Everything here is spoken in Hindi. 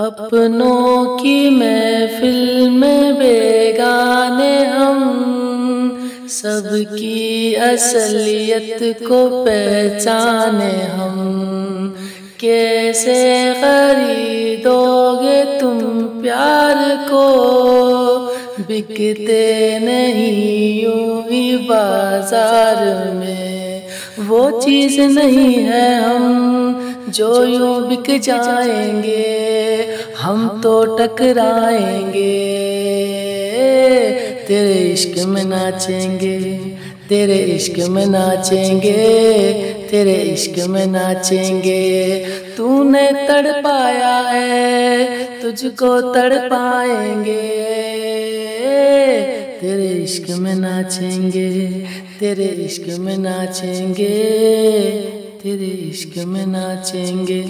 अपनों की महफिल में बेगाने हम सबकी असलियत को पहचाने हम। कैसे खरीदोगे तुम प्यार को? बिकते नहीं यूँ ही बाज़ार में। वो चीज़ नहीं है हम, जो यूँ बिक जाएँगे। हम तो टकराएँगे, तेरे इश्क में नाचेंगे, तेरे इश्क में नाचेंगे, तेरे इश्क में नाचेंगे। तूने तड़पाया है, तुझको तड़पाएँगे, तेरे इश्क में नाचेंगे, तेरे इश्क में नाचेंगे, तेरे इश्क में नाचेंगे।